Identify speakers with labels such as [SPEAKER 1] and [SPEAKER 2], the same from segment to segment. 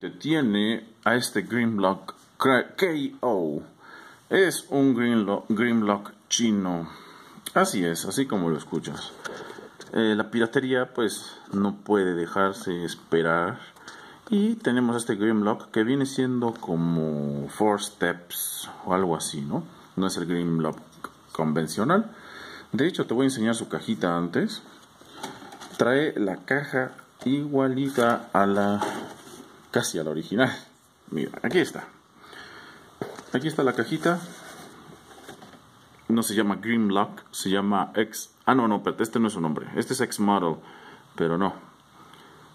[SPEAKER 1] que tiene a este Grimlock KO. Es un Grimlock, chino. Así es, así como lo escuchas. Eh, la piratería pues no puede dejarse esperar. Y tenemos este Grimlock que viene siendo como Four Steps o algo así, ¿no? No es el Grimlock convencional. De hecho, te voy a enseñar su cajita antes. Trae la caja igualita a la casi a la original. Mira, aquí está. Aquí está la cajita. No se llama Grimlock, se llama X. Ah, no, no, este no es su nombre. Este es X Model, pero no.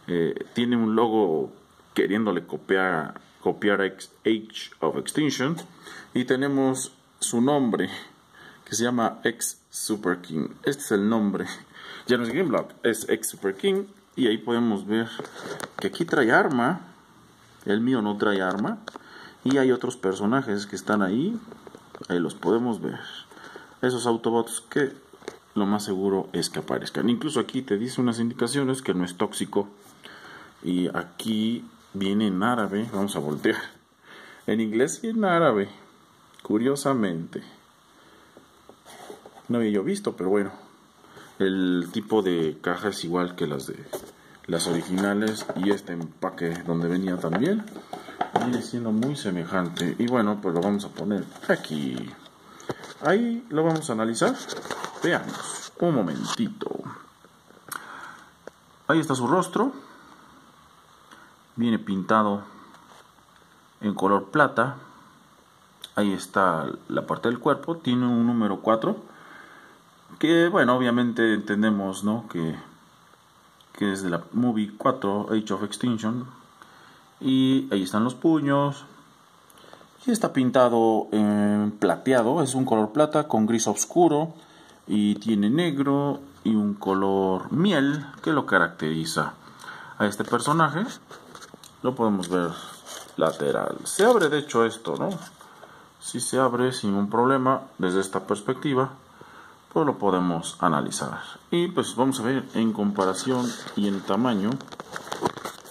[SPEAKER 1] Eh, tiene un logo queriéndole copiar, copiar X, Age of Extinction. Y tenemos su nombre, que se llama X Super King. Este es el nombre. Ya no es Grimlock, es X Super King. Y ahí podemos ver que aquí trae arma el mío no trae arma. Y hay otros personajes que están ahí. Ahí los podemos ver. Esos Autobots que lo más seguro es que aparezcan. Incluso aquí te dice unas indicaciones que no es tóxico. Y aquí viene en árabe. Vamos a voltear. En inglés y en árabe. Curiosamente. No había yo visto, pero bueno. El tipo de caja es igual que las de las originales y este empaque donde venía también viene siendo muy semejante. Y bueno pues lo vamos a poner aquí. Ahí lo vamos a analizar. Veamos un momentito. Ahí está su rostro. Viene pintado en color plata. Ahí está la parte del cuerpo. Tiene un número 4 que bueno obviamente entendemos no que que es de la Movie 4 Age of Extinction. Y ahí están los puños. Y está pintado en plateado, es un color plata con gris oscuro. Y tiene negro y un color miel que lo caracteriza a este personaje. Lo podemos ver lateral. Se abre de hecho esto, ¿no? Si se abre sin un problema desde esta perspectiva pues lo podemos analizar. Y pues vamos a ver en comparación y en tamaño,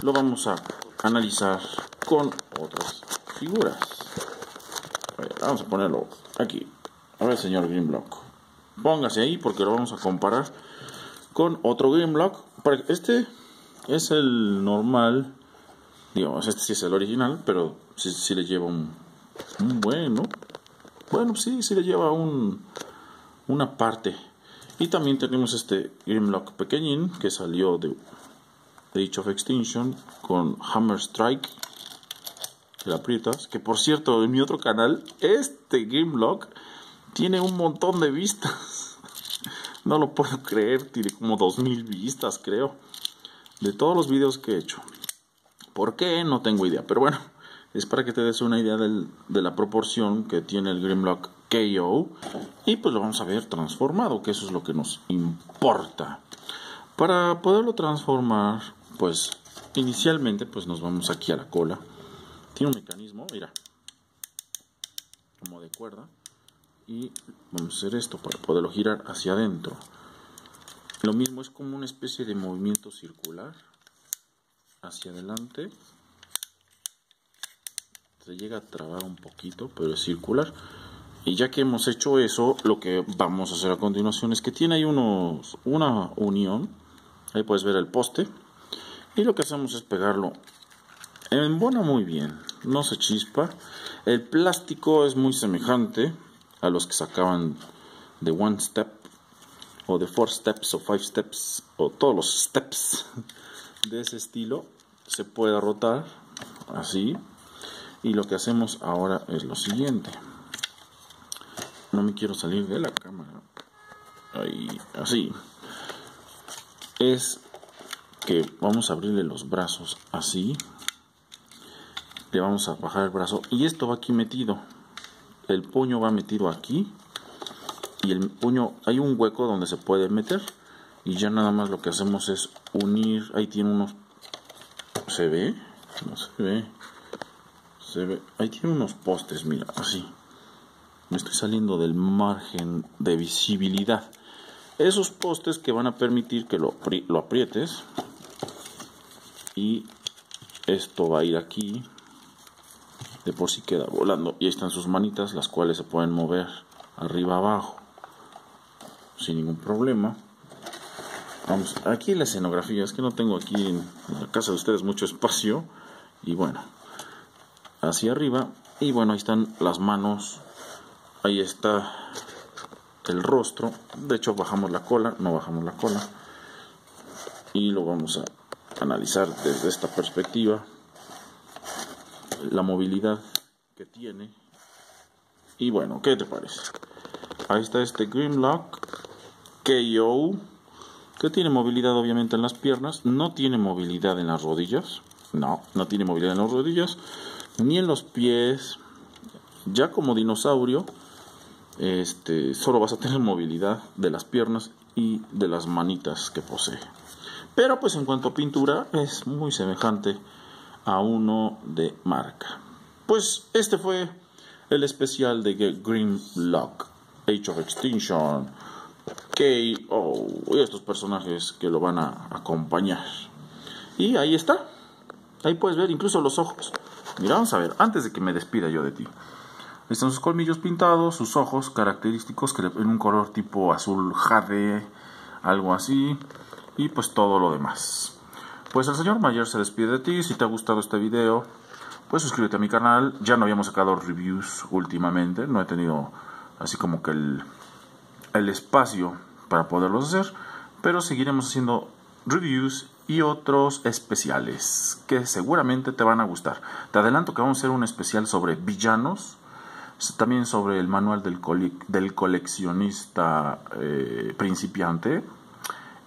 [SPEAKER 1] lo vamos a analizar con otras figuras. vamos a ponerlo aquí. A ver, señor Grimlock. Póngase ahí porque lo vamos a comparar con otro Grimlock. Este es el normal. Digamos, este sí es el original, pero sí, le lleva un, un bueno. Bueno, sí, sí le lleva un una parte. Y también tenemos este Grimlock pequeñín que salió de Age of Extinction con Hammer Strike. Que la aprietas. Que por cierto, en mi otro canal, este Grimlock tiene un montón de vistas. no lo puedo creer, tiene como 2000 vistas, creo. De todos los videos que he hecho. ¿Por qué? No tengo idea. Pero bueno, es para que te des una idea de la proporción que tiene el Grimlock KO y pues lo vamos a ver transformado, que eso es lo que nos importa. Para poderlo transformar, pues inicialmente pues nos vamos aquí a la cola. Tiene un mecanismo, mira, como de cuerda y vamos a hacer esto para poderlo girar hacia adentro. Lo mismo es como una especie de movimiento circular hacia adelante se llega a trabar un poquito, pero es circular. Y ya que hemos hecho eso, lo que vamos a hacer a continuación es que tiene ahí unos, una unión. Ahí puedes ver el poste. Y lo que hacemos es pegarlo. Embona muy bien, no se chispa. El plástico es muy semejante a los que sacaban de One Step o de Four Steps o Five Steps o todos los steps de ese estilo. Se puede rotar así y lo que hacemos ahora es lo siguiente no me quiero salir de la cámara ahí así. Es que vamos a abrirle los brazos así. Le vamos a bajar el brazo. Y esto va aquí metido. El puño va metido aquí. Y el puño hay un hueco donde se puede meter. Y ya nada más lo que hacemos es unir. Ahí tiene unos se ve no se ve. Ahí tiene unos postes, mira, así. Me estoy saliendo del margen de visibilidad. Esos postes que van a permitir que lo, lo aprietes y esto va a ir aquí de por sí queda volando y ahí están sus manitas las cuales se pueden mover arriba abajo sin ningún problema vamos aquí la escenografía es que no tengo aquí en la casa de ustedes mucho espacio y bueno hacia arriba y bueno ahí están las manos ahí está el rostro de hecho bajamos la cola no bajamos la cola y lo vamos a analizar desde esta perspectiva la movilidad que tiene. Y bueno, ¿qué te parece? Ahí está este Grimlock KO, que tiene movilidad obviamente en las piernas, no tiene movilidad en las rodillas, no, no tiene movilidad en las rodillas, ni en los pies. Ya como dinosaurio, este, solo vas a tener movilidad de las piernas y de las manitas que posee. Pero pues en cuanto a pintura es muy semejante a uno de marca. Pues este fue el especial de Green Lock, Age of Extinction, K.O. y estos personajes que lo van a acompañar. Y ahí está. Ahí puedes ver incluso los ojos. Mira, vamos a ver, antes de que me despida yo de ti. Están sus colmillos pintados, sus ojos característicos que en un color tipo azul jade, algo así, y pues todo lo demás. Pues el señor Mayer se despide de ti. Si te ha gustado este video, pues suscríbete a mi canal. Ya no habíamos sacado reviews últimamente. No he tenido así como que el, el espacio para poderlos hacer. Pero seguiremos haciendo reviews y otros especiales que seguramente te van a gustar. Te adelanto que vamos a hacer un especial sobre villanos, también sobre el manual del, del coleccionista eh, principiante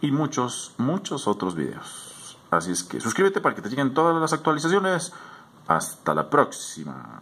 [SPEAKER 1] y muchos, muchos otros videos. Así es que suscríbete para que te lleguen todas las actualizaciones. Hasta la próxima.